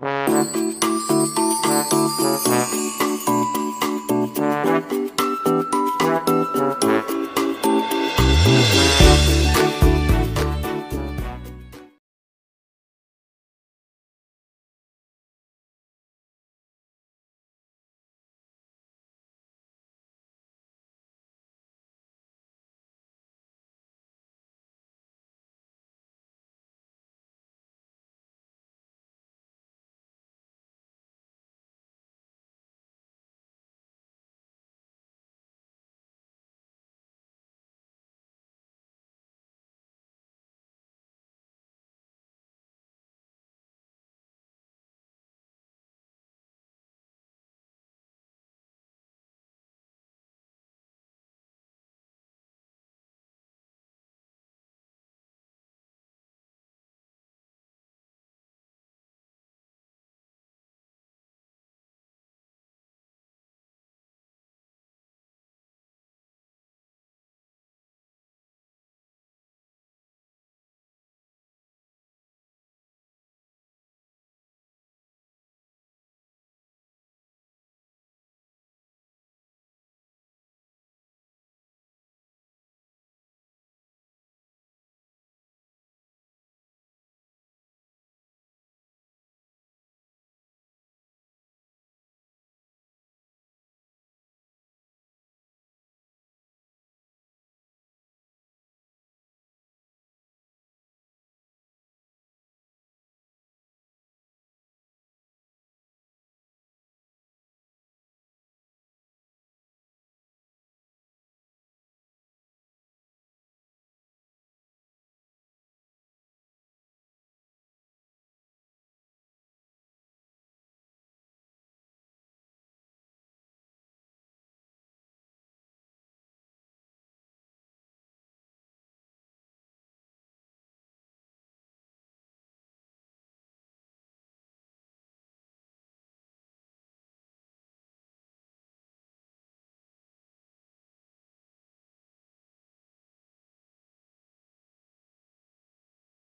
Música